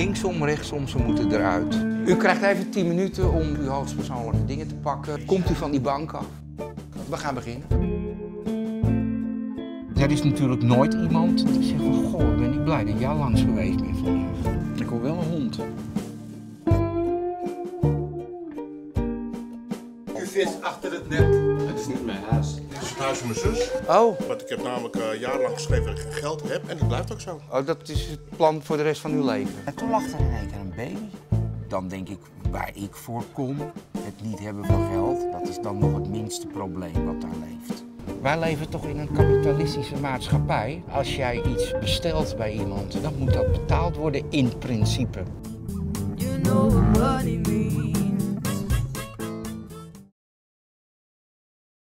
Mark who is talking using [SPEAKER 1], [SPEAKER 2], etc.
[SPEAKER 1] linksom, rechtsom, ze moeten eruit. U krijgt even 10 minuten om uw hoogstpersoonlijke dingen te pakken. Komt u van die bank af? We gaan beginnen. Er is natuurlijk nooit iemand die zegt van, goh, ben ik blij dat jij langs geweest bent vandaag. Ik hoor wel een hond.
[SPEAKER 2] U vis achter het net.
[SPEAKER 3] Het is niet
[SPEAKER 4] huis. Van mijn zus.
[SPEAKER 1] Oh,
[SPEAKER 4] Want ik heb namelijk eh, jarenlang geschreven dat ik geen geld heb. En dat blijft ook zo.
[SPEAKER 1] oh, dat is het plan voor de rest van uw leven. En toen lag er in één keer een baby. Dan denk ik, waar ik voor kom, het niet hebben van geld, dat is dan nog het minste probleem wat daar leeft. Wij leven toch in een kapitalistische maatschappij. Als jij iets bestelt bij iemand, dan moet dat betaald worden in principe.
[SPEAKER 5] You know